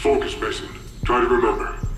Focus, Mason. Try to remember.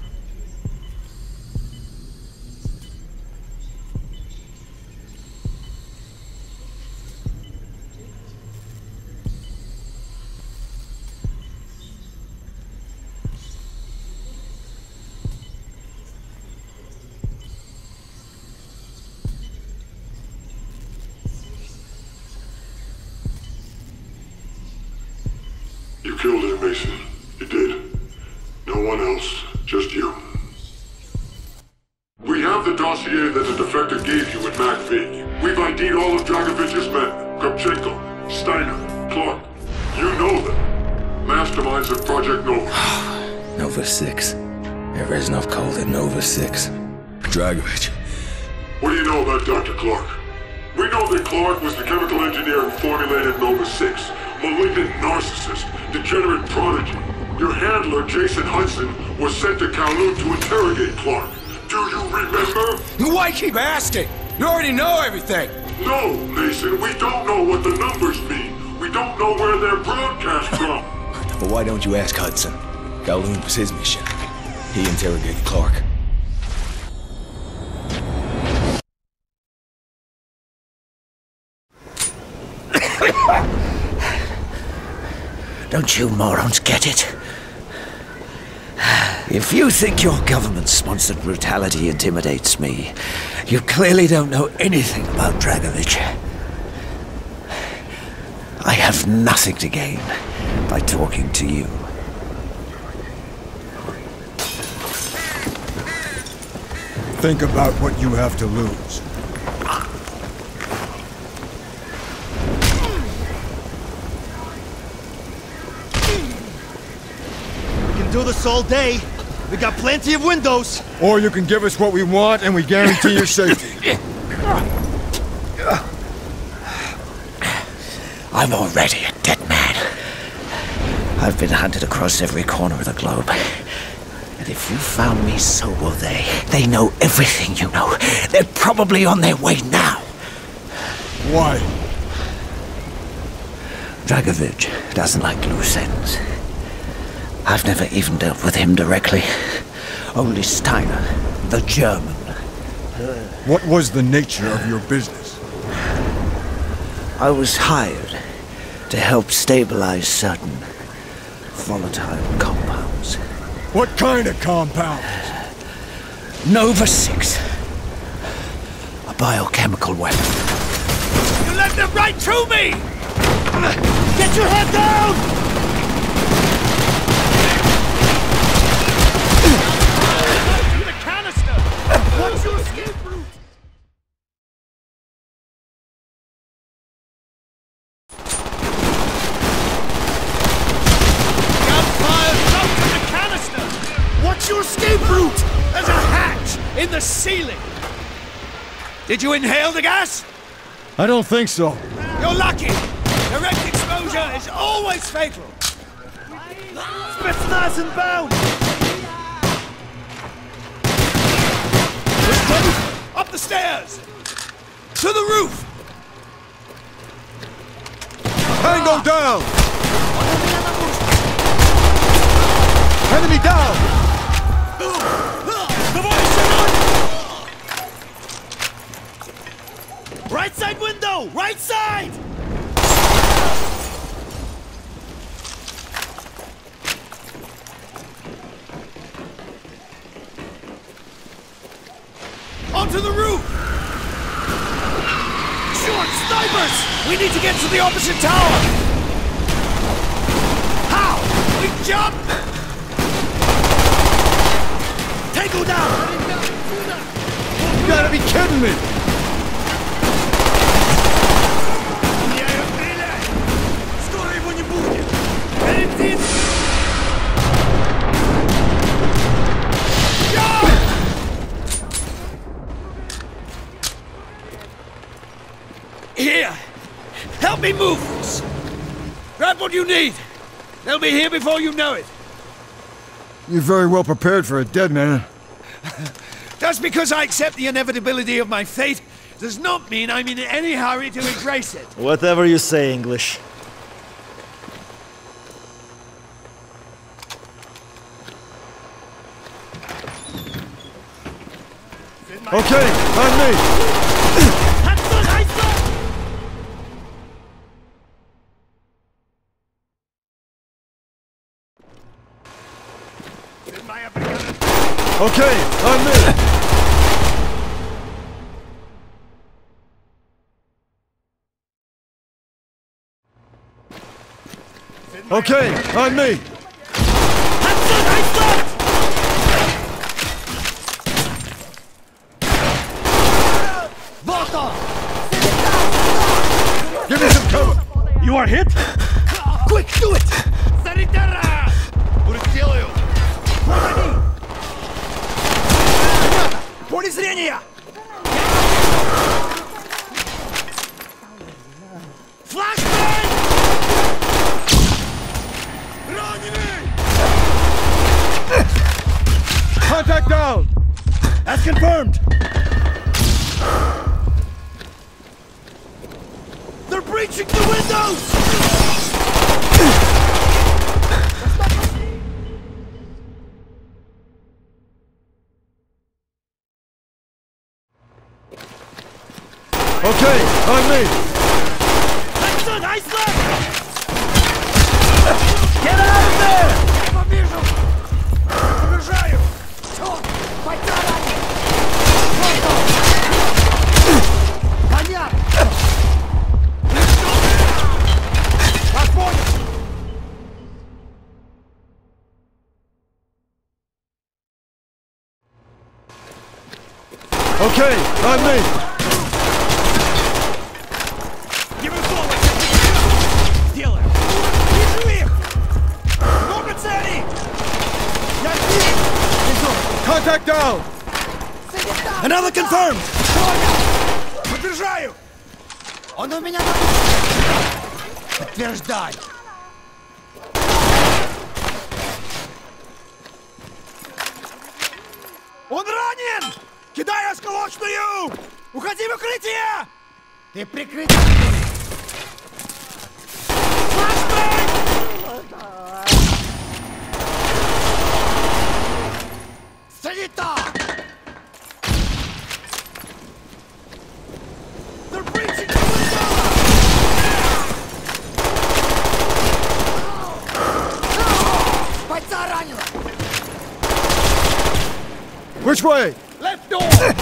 Asking? You already know everything. No, Mason, we don't know what the numbers mean. We don't know where they're broadcast from. Well, why don't you ask Hudson? Kowloon was his mission. He interrogated Clark. Don't you morons get it? If you think your government-sponsored brutality intimidates me, you clearly don't know anything about Dragovich. I have nothing to gain by talking to you. Think about what you have to lose. We can do this all day. We got plenty of windows. Or you can give us what we want and we guarantee your safety. I'm already a dead man. I've been hunted across every corner of the globe. And if you found me, so will they. They know everything you know. They're probably on their way now. Why? Dragovich doesn't like loose ends. I've never even dealt with him directly. Only Steiner, the German. What was the nature of your business? I was hired to help stabilize certain volatile compounds. What kind of compounds? Nova 6. A biochemical weapon. You let them right through me! Get your head down! What's your escape route? Gunfire out to the canister! What's your escape route? There's a hatch in the ceiling! Did you inhale the gas? I don't think so. You're lucky! Direct exposure is always fatal! Spetsnaz inbound! Up the stairs! To the roof! Tango down! Enemy down! Right side window! Right side! Onto the roof! Short snipers! We need to get to the opposite tower! How? We jump! Tango down! You gotta be kidding me! what you need. They'll be here before you know it. You're very well prepared for a dead man. Just because I accept the inevitability of my fate does not mean I'm in any hurry to embrace it. Whatever you say, English. Okay, on me! Okay, on me! Okay, on me! Hudson, Iceland! Volta! Give me some cover! You are hit? Quick, do it! Санитара! Будет делаю! Вот они! Поле зрения! Флашбэк! Раненый! Contact down! As confirmed! They're breaching the windows! on me! Hudson, Iceland! Get out of there! Я побежу! Побежаю! Черт! Бойца ранен! Понятно! Вас понял! Okay, on me! Another confirmed! Подтверждаю! Он у меня на... Подтверждай! Он ранен! Кидай осколочную! Уходи в укрытие! Ты прикрытие! Флашбэк! Санитар! Which way? Left door!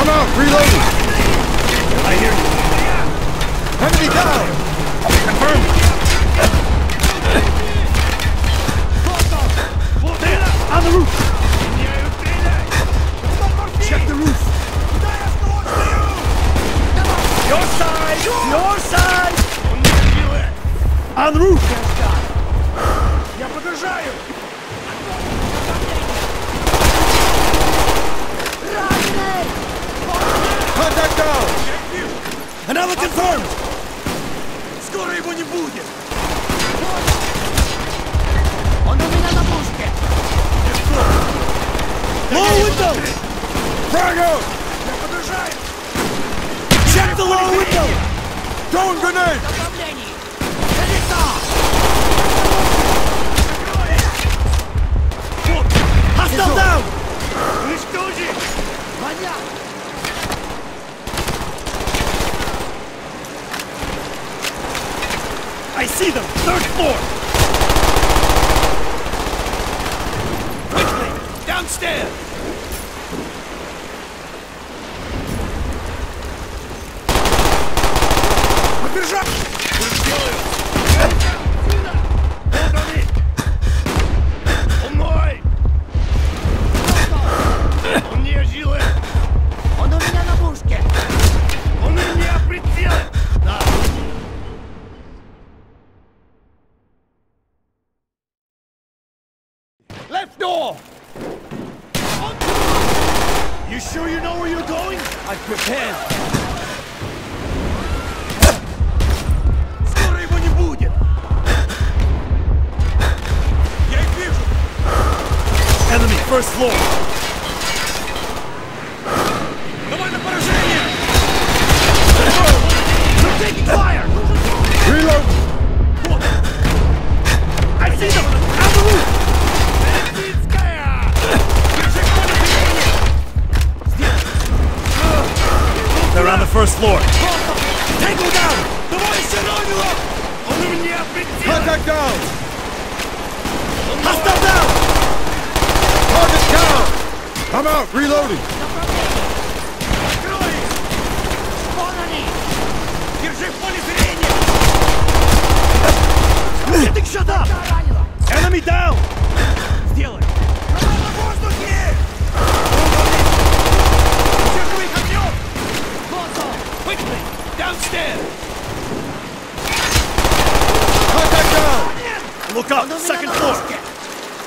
I'm out, reloading! I hear you. Enemy down! Confirmed. On the roof. Check the roof. Your side. Your side. On the roof. Я подражаю. Contact down! Another confirmed. Скоро его не будет. Он у меня на пушке! Low window. Frag out! Я подражаю. Check the low window. Throwing grenade! Направлении! Залета! Hostile down. Уничтожить. Понятно! See them! Third floor! Quickly! Downstairs!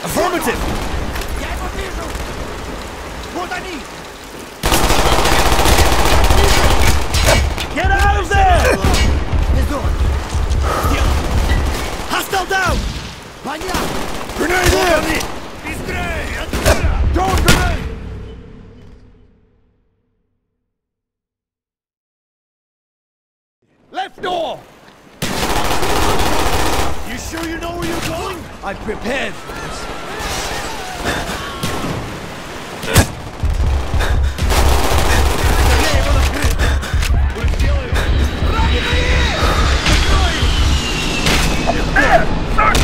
Affirmative! Get out of there! Hostile down! Grenade in! Throw a grenade! Left door! You sure you know where you're going? I'm prepared for this.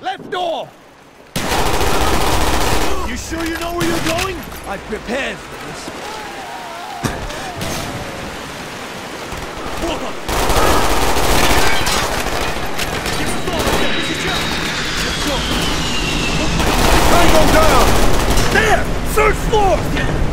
Left door! You sure you know where you're going? I prepared for this. Hold on! Tango down! There! Search floor!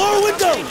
Lower window!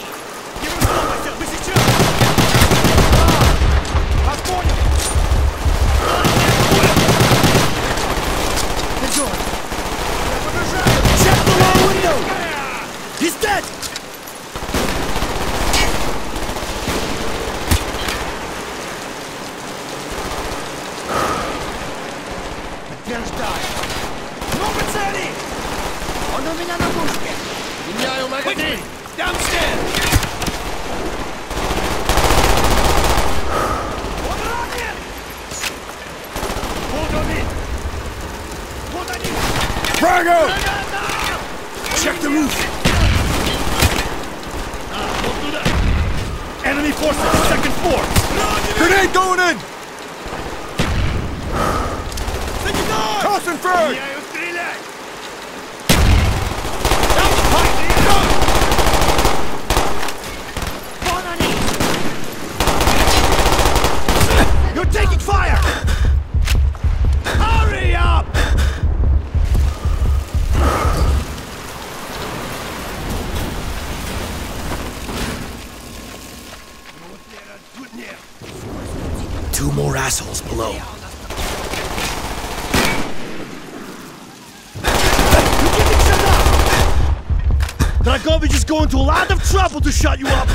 Shut you up!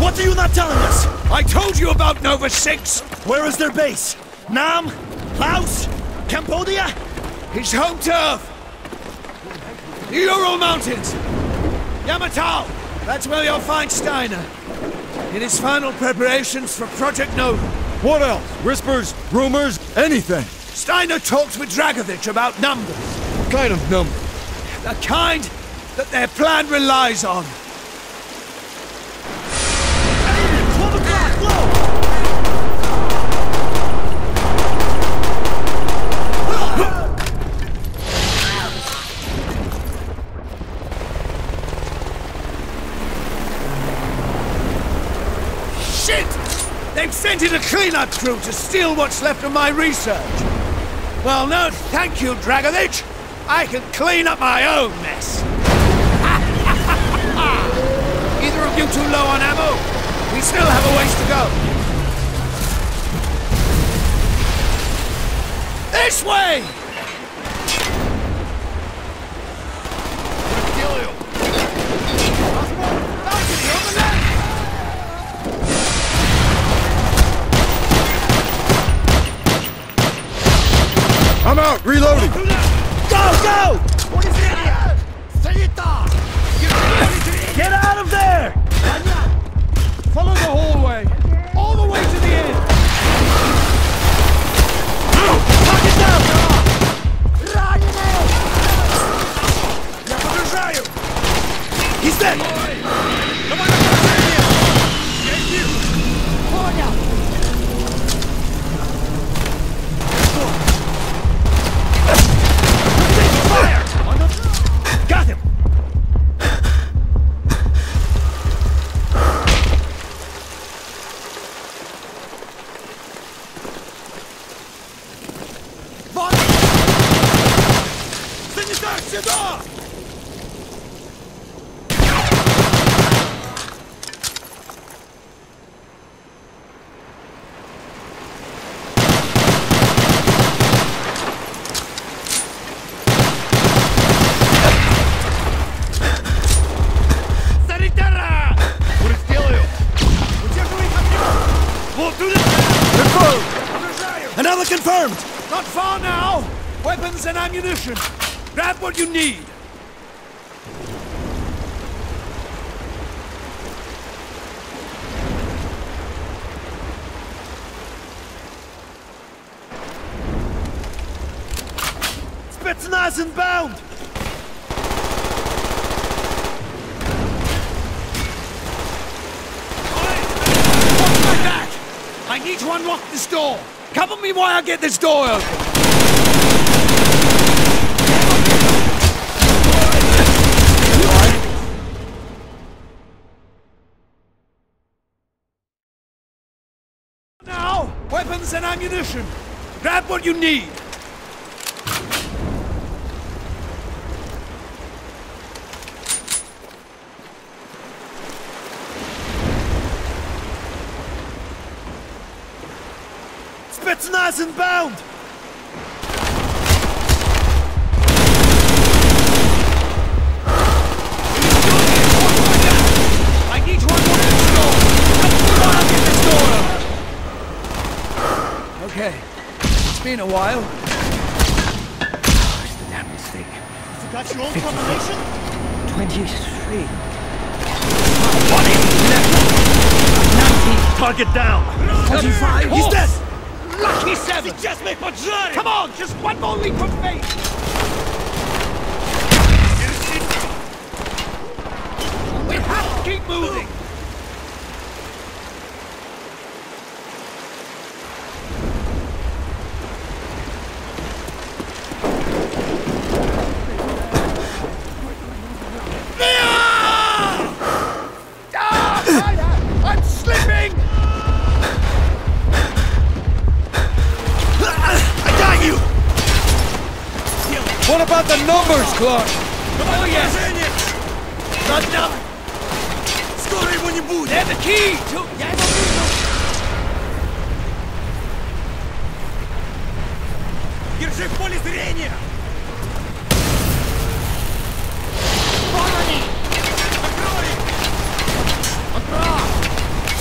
What are you not telling us? I told you about Nova 6! Where is their base? Nam? Laos? Cambodia? His home turf! The Ural Mountains! Yamantau! That's where you'll find Steiner. In his final preparations for Project Nova. What else? Whispers, rumors, anything. Steiner talks with Dragovich about numbers. What kind of numbers? The kind that their plan relies on. They've a cleanup crew to steal what's left of my research. Well, no, thank you, Dragovich. I can clean up my own mess. Either of you too low on ammo? We still have a ways to go. This way! Reloading! Go, go! Ah! Get out of there! Follow the hole! I need to unlock this door! Cover me while I get this door open! Now, weapons and ammunition! Grab what you need! Spetsnaz inbound! I need to unlock this door! Come on, I'll get this door open! Okay. It's been a while. Where's the damnest thing? You got your own combination? 23. Target down! 25. He's dead! Lucky seven! Just me Come on, just one more leap of faith! We have to keep moving! What about the numbers, Clark? Oh, yes! Not enough! Скоро его не будет! They're the key to... Я его вижу! Держи в поле зрения! Вон они!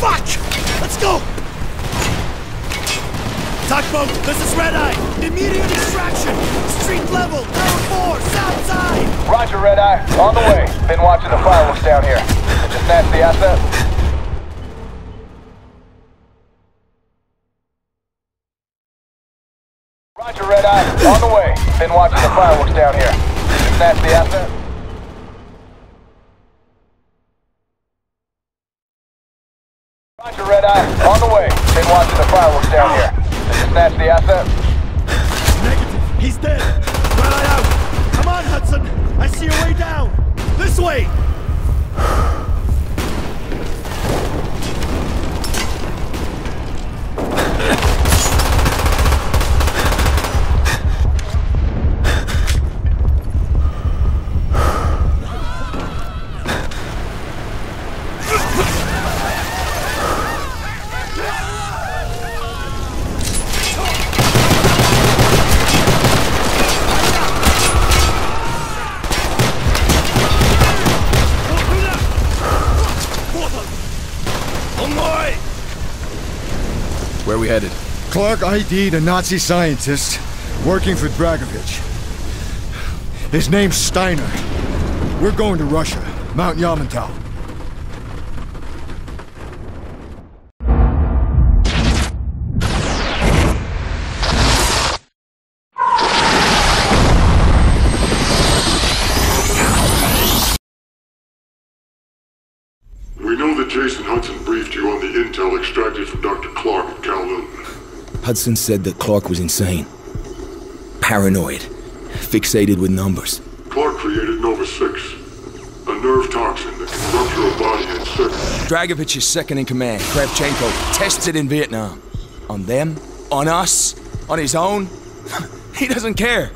Fuck! Let's go! Tugboat, this is Red Eye! Immediate extraction! Street level, tower 4, south side! Roger, Red Eye. On the way. Been watching the fireworks down here. Did you snatch the asset? Roger, Red Eye. On the way. Been watching the fireworks down here. Did you snatch the asset? Clark ID'd a Nazi scientist working for Dragovich. His name's Steiner. We're going to Russia, Mount Yamantau. Hudson said that Clark was insane. Paranoid. Fixated with numbers. Clark created Nova 6, a nerve toxin that can rupture a body in seconds. Dragovich is second in command, Kravchenko, tested in Vietnam. On them? On us? On his own? he doesn't care.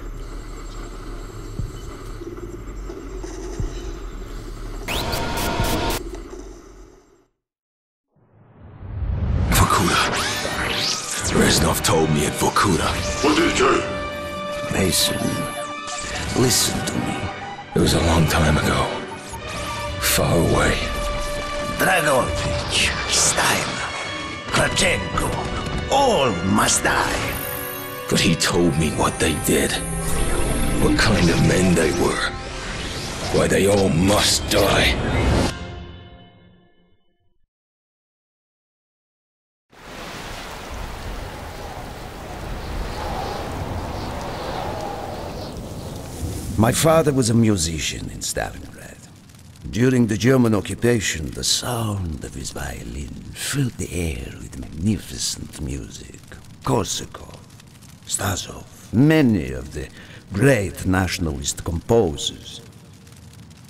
Told me at What did he tell you? Mason, listen to me. It was a long time ago. Far away. Dragovich, Steiner, Kravchenko, all must die. But he told me what they did. What kind of men they were. Why they all must die. My father was a musician in Stalingrad. During the German occupation, the sound of his violin filled the air with magnificent music. Korsakov, Stasov, many of the great nationalist composers.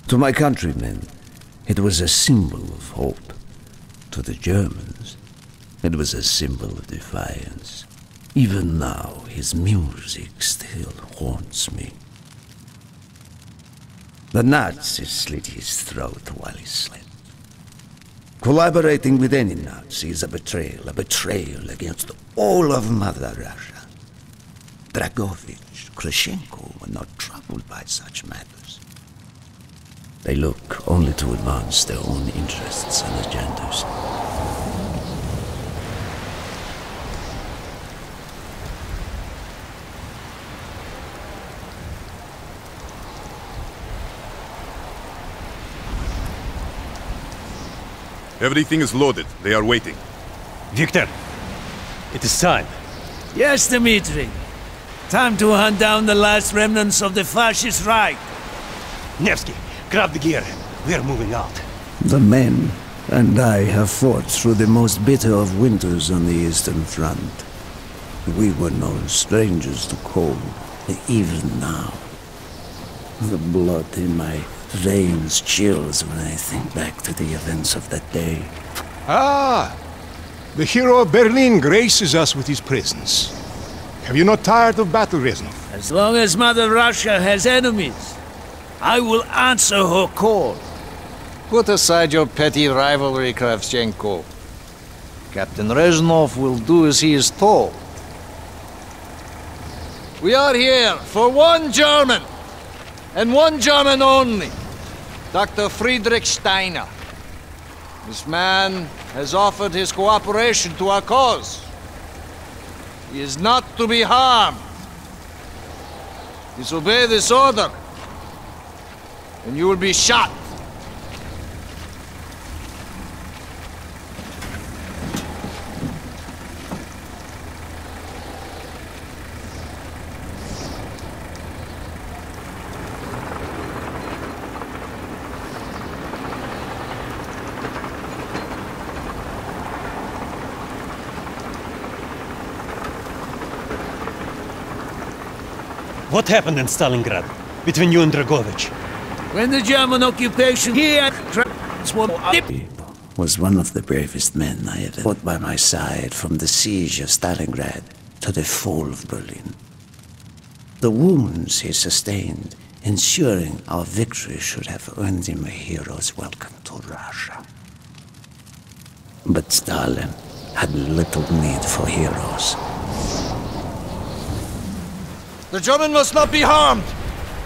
To my countrymen, it was a symbol of hope. To the Germans, it was a symbol of defiance. Even now, his music still haunts me. The Nazis slit his throat while he slept. Collaborating with any Nazi is a betrayal, a betrayal against all of Mother Russia. Dragovich, Kravchenko were not troubled by such matters. They look only to advance their own interests and agendas. Everything is loaded. They are waiting. Victor, it is time. Yes, Dmitri. Time to hunt down the last remnants of the fascist Reich. Nevsky, grab the gear. We are moving out. The men and I have fought through the most bitter of winters on the Eastern Front. We were no strangers to cold, even now. The blood in my veins chills when I think back to the events of that day. Ah! The hero of Berlin graces us with his presence. Have you not tired of battle, Reznov? As long as Mother Russia has enemies, I will answer her call. Put aside your petty rivalry, Kravchenko. Captain Reznov will do as he is told. We are here for one German, and one German only. Dr. Friedrich Steiner. This man has offered his cooperation to our cause. He is not to be harmed. Disobey this order, and you will be shot. What happened in Stalingrad between you and Dragovich? When the German occupation here was one of the bravest men I ever fought by my side from the siege of Stalingrad to the fall of Berlin. The wounds he sustained, ensuring our victory should have earned him a hero's welcome to Russia. But Stalin had little need for heroes. The German must not be harmed.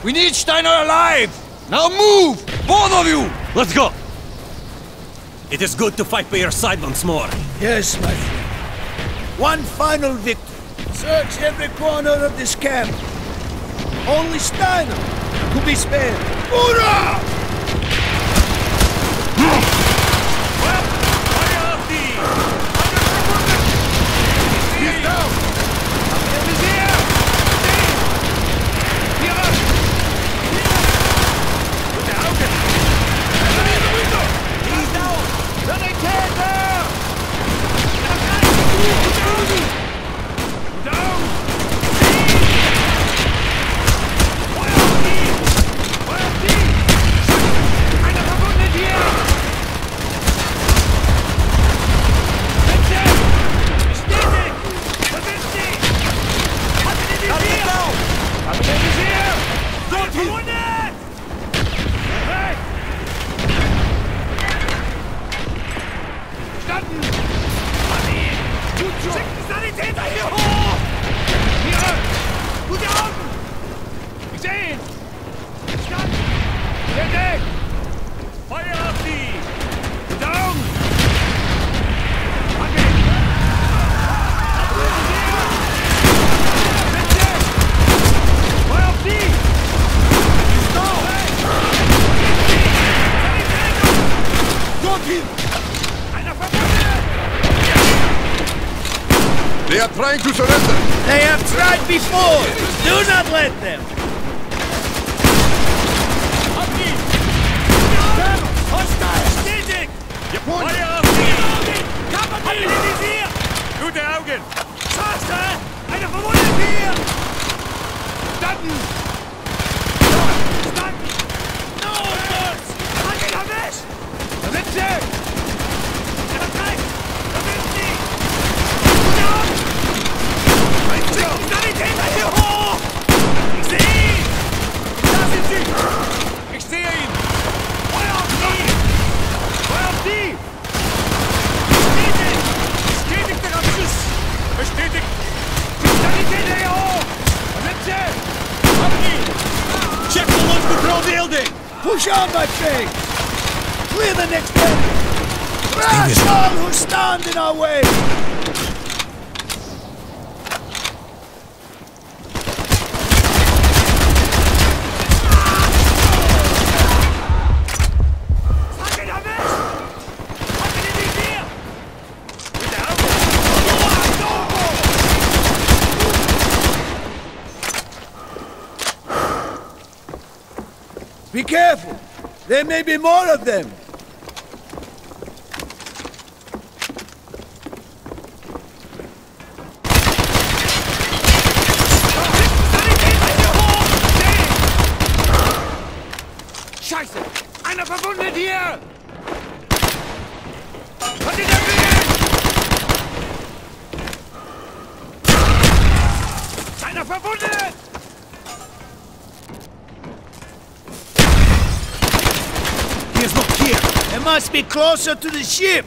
We need Steiner alive. Now move, both of you. Let's go. It is good to fight by your side once more. Yes, my friend. One final victory. Search every corner of this camp. Only Steiner to be spared. Hoorah! Trying to surrender. They have tried before. Do not let them. in our way! Be careful! There may be more of them! It must be closer to the ship.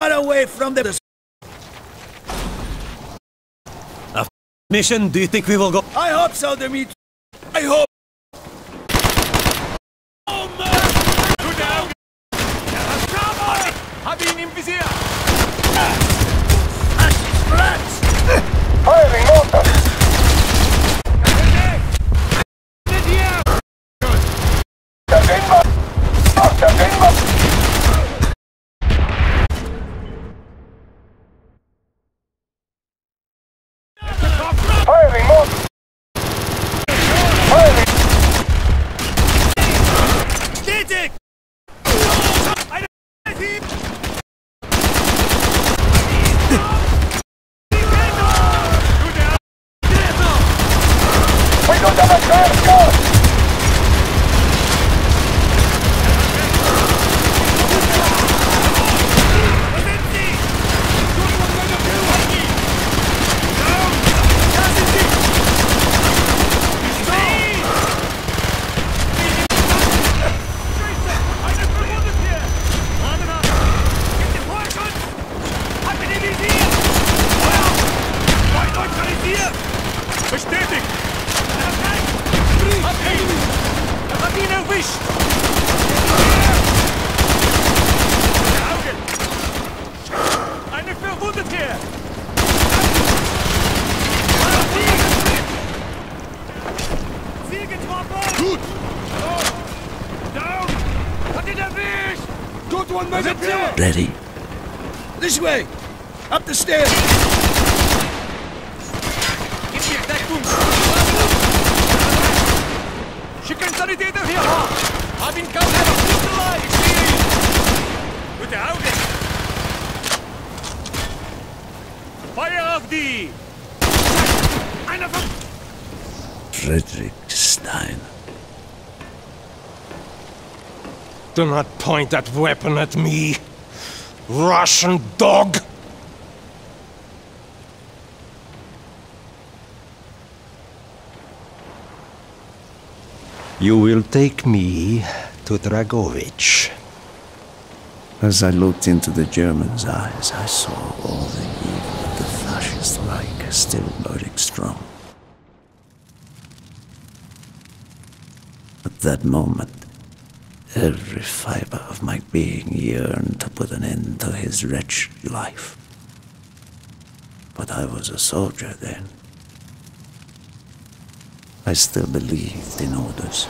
Far away from the... A mission, do you think we will go? I hope so, Dimitri. I hope. Oh, man! Down! Him Let's go! Point that weapon at me, Russian dog! You will take me to Dragovich. As I looked into the German's eyes, I saw all the evil of the fascist Reich still burning strong. At that moment, every fiber of my being yearned to put an end to his wretched life. But I was a soldier then. I still believed in orders.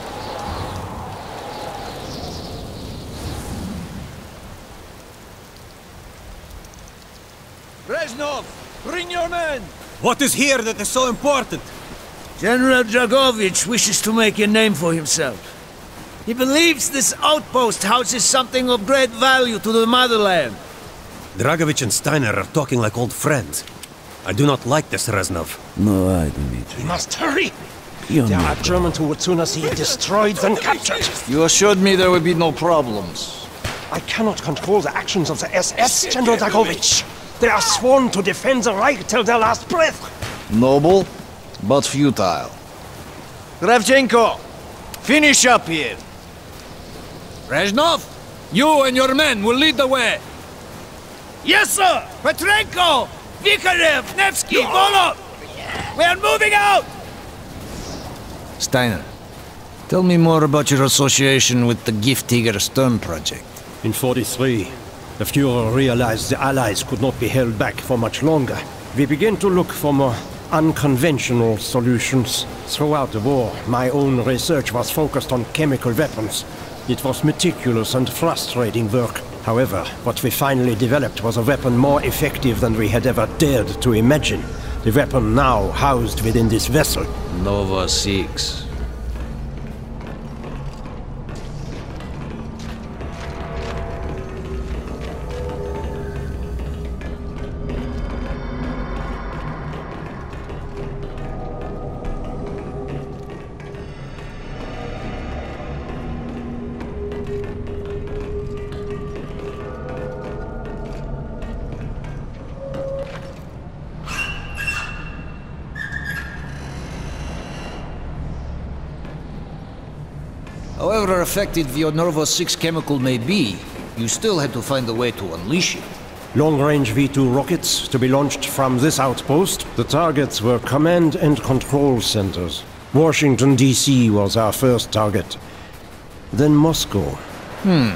Reznov, bring your men! What is here that is so important? General Dragovich wishes to make a name for himself. He believes this outpost houses something of great value to the motherland. Dragovich and Steiner are talking like old friends. I do not like this, Reznov. No, I, Dmitri. We must hurry! You There know are Germans who would sooner see it destroyed than captured. You assured me there would be no problems. I cannot control the actions of the SS, General Dragovich. They are sworn to defend the Reich till their last breath. Noble, but futile. Kravchenko, finish up here. Reznov, you and your men will lead the way. Yes, sir! Petrenko! Vikharev! Nevsky! Volov! We are moving out! Steiner, tell me more about your association with the Giftiger Stern project. In 43, the Fuhrer realized the Allies could not be held back for much longer. We began to look for more unconventional solutions. Throughout the war, my own research was focused on chemical weapons. It was meticulous and frustrating work. However, what we finally developed was a weapon more effective than we had ever dared to imagine. The weapon now housed within this vessel. Nova 6. Effective your Nova 6 chemical may be, you still had to find a way to unleash it. Long-range V-2 rockets to be launched from this outpost. The targets were command and control centers. Washington, D.C. was our first target. Then Moscow. Hmm.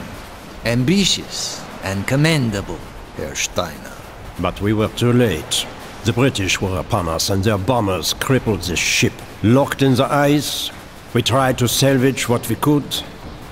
Ambitious and commendable, Herr Steiner. But we were too late. The British were upon us and their bombers crippled the ship. Locked in the ice, we tried to salvage what we could,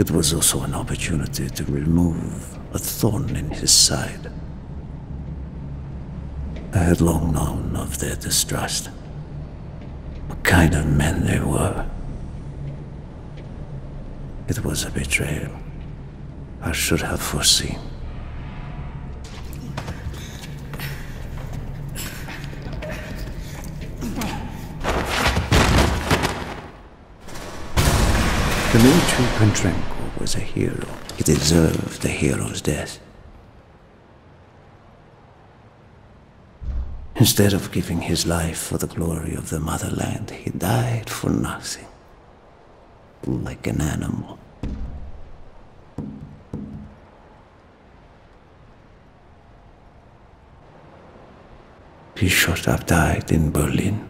It was also an opportunity to remove a thorn in his side. I had long known of their distrust. What kind of men they were. It was a betrayal. I should have foreseen. Dmitri Petrenko was a hero. He deserved a hero's death. Instead of giving his life for the glory of the motherland, he died for nothing. Like an animal. He should have died in Berlin.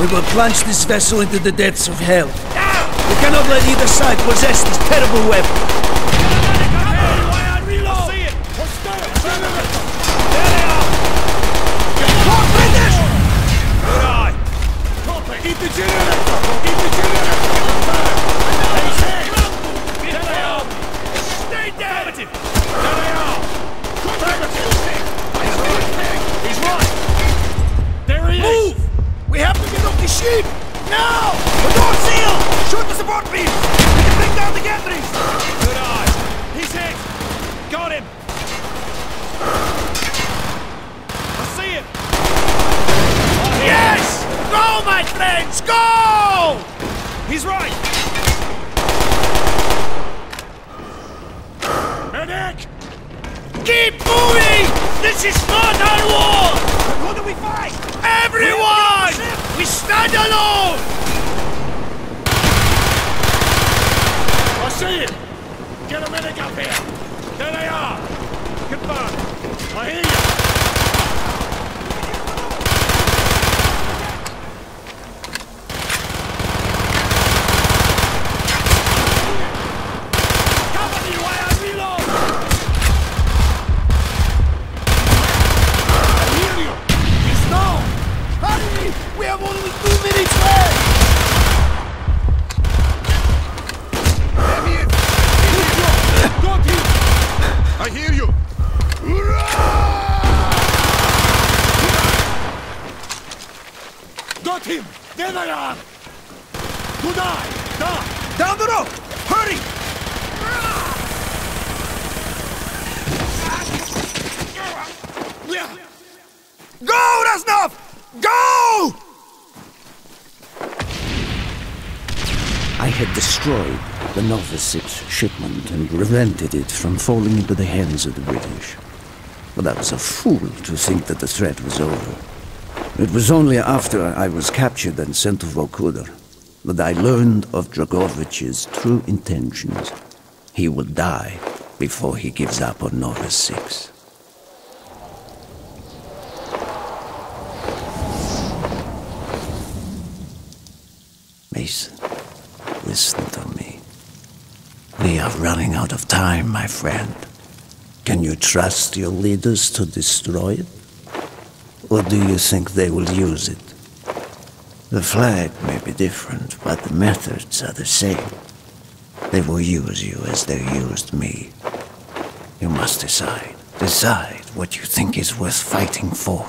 We will plunge this vessel into the depths of hell. We cannot let either side possess this terrible weapon. Ship! Now! The door seal! Shoot the support beams! We can bring down the gantries! Good eye! He's hit! Got him! I see him! Yes! Go, my friends! Go! He's right! Medic! Keep moving! This is not our war! Who do we fight? Everyone! We stand alone! I see him! Get a medic up here! There they are! Confirm! I hear you! Cover me while I reload! I hear you! It's now! Hurry! We have only two minutes left! Got him! I hear you! Got him! There they are! Good eye! Down! Down the rope! Hurry! Go, Reznov! Go! I had destroyed the Nova 6 shipment and prevented it from falling into the hands of the British. But I was a fool to think that the threat was over. It was only after I was captured and sent to Vorkuta that I learned of Dragovich's true intentions. He will die before he gives up on Nova 6. Mason, listen to me. We are running out of time, my friend. Can you trust your leaders to destroy it? Or do you think they will use it? The flag may be different, but the methods are the same. They will use you as they used me. You must decide. Decide what you think is worth fighting for.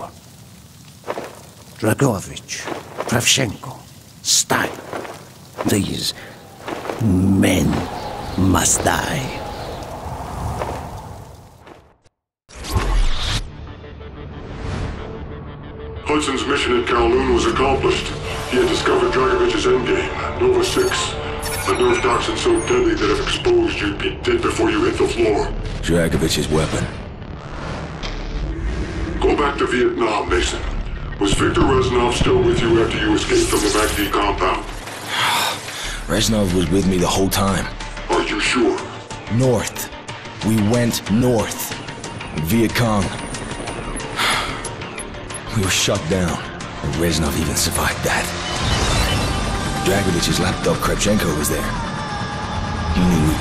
Dragovich, Kravchenko, Stein. These men must die. Hudson's mission at Kowloon was accomplished. He had discovered Dragovich's endgame, Nova 6. A nerve toxin so deadly that if exposed, you'd be dead before you hit the floor. Dragovich's weapon. Go back to Vietnam, Mason. Was Victor Reznov still with you after you escaped from the MACV compound? Reznov was with me the whole time. Are you sure? North. We went north. Viet Cong. We were shut down. And Reznov even survived that. Dragovich's lapdog Kravchenko was there. He knew we